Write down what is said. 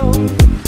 know.